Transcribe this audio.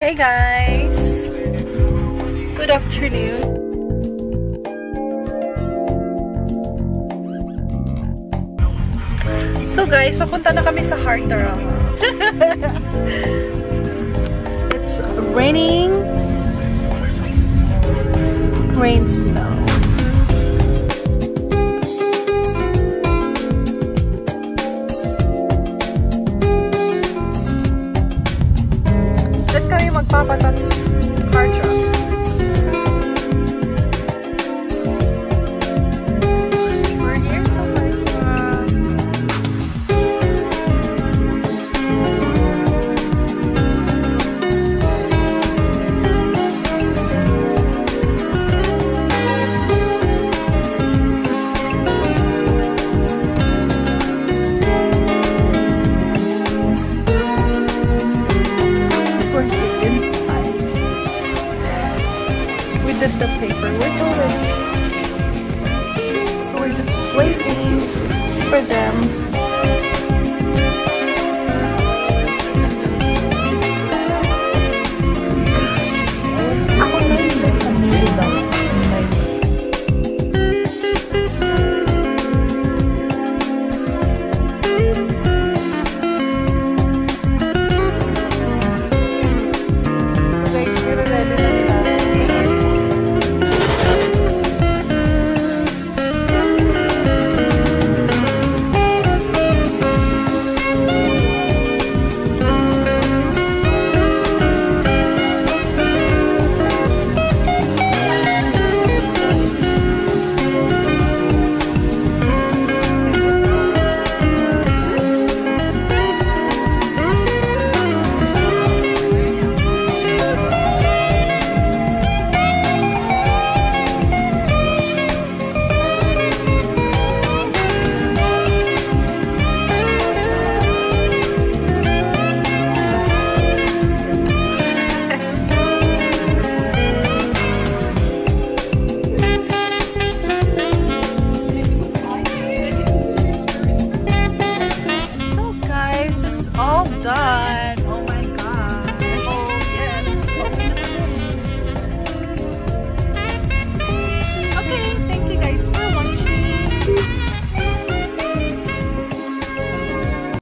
Hey guys! Good afternoon. So guys, napunta na kami sa Hartarama. It's raining. Rain snow. Doon that's hard We did the paperwork already. So we're just waiting for them